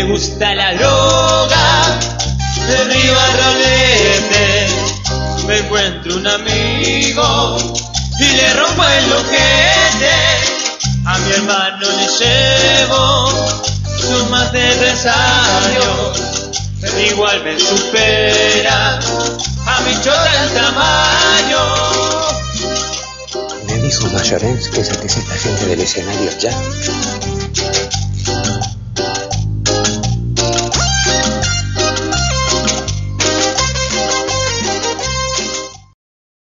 Me gusta la droga, derriba rolete. Me encuentro un amigo y le rompo el ojete. A mi hermano le llevo sus más de tres años. Igual me supera a mi chota el tamaño. Me dijo Mayorens que saques esta gente del escenario ya.